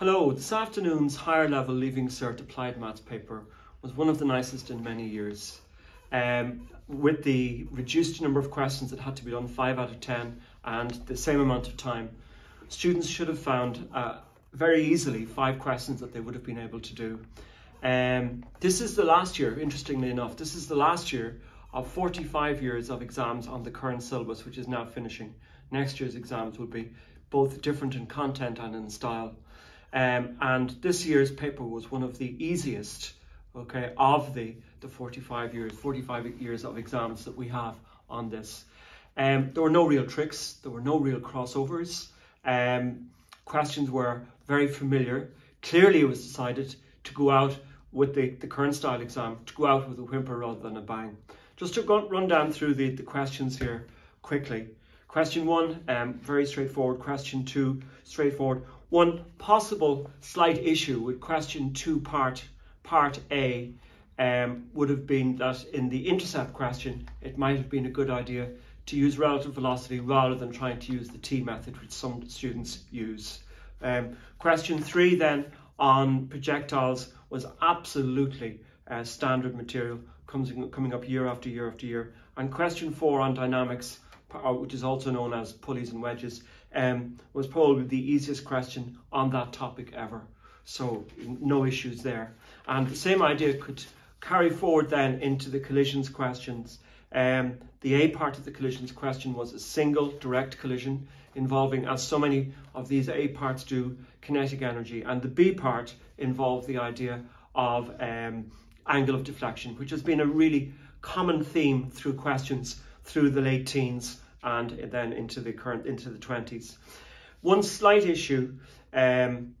Hello, this afternoon's higher level Leaving Cert Applied Maths paper was one of the nicest in many years. Um, with the reduced number of questions that had to be done, 5 out of 10, and the same amount of time, students should have found uh, very easily five questions that they would have been able to do. Um, this is the last year, interestingly enough, this is the last year of 45 years of exams on the current syllabus, which is now finishing. Next year's exams will be both different in content and in style. Um, and this year's paper was one of the easiest, okay, of the, the 45 years, 45 years of exams that we have on this. Um, there were no real tricks, there were no real crossovers. Um, questions were very familiar. Clearly it was decided to go out with the, the current style exam, to go out with a whimper rather than a bang. Just to run down through the, the questions here quickly. Question one, um, very straightforward. Question two, straightforward. One possible slight issue with question two, part part A, um, would have been that in the intercept question, it might have been a good idea to use relative velocity rather than trying to use the T method, which some students use. Um, question three then on projectiles was absolutely uh, standard material, comes coming up year after year after year. And question four on dynamics which is also known as pulleys and wedges, um, was probably the easiest question on that topic ever. So no issues there. And the same idea could carry forward then into the collisions questions. Um, the A part of the collisions question was a single direct collision involving, as so many of these A parts do, kinetic energy. And the B part involved the idea of um, angle of deflection, which has been a really common theme through questions through the late teens and then into the current into the 20s. One slight issue um,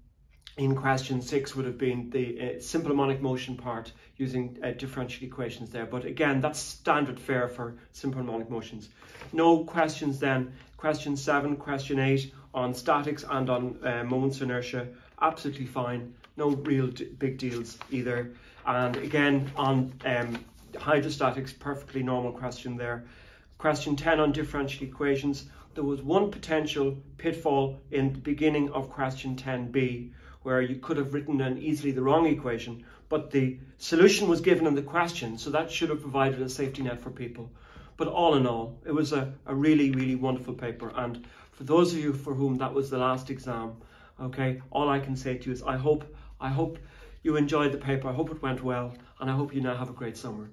in question six would have been the uh, simple harmonic motion part using uh, differential equations there. But again, that's standard fare for simple harmonic motions. No questions then. Question seven, question eight on statics and on uh, moments of inertia, absolutely fine. No real big deals either. And again, on um, hydrostatics, perfectly normal question there. Question 10 on differential equations. There was one potential pitfall in the beginning of question 10b where you could have written an easily the wrong equation, but the solution was given in the question, so that should have provided a safety net for people. But all in all, it was a, a really, really wonderful paper. And for those of you for whom that was the last exam, okay, all I can say to you is I hope, I hope you enjoyed the paper. I hope it went well, and I hope you now have a great summer.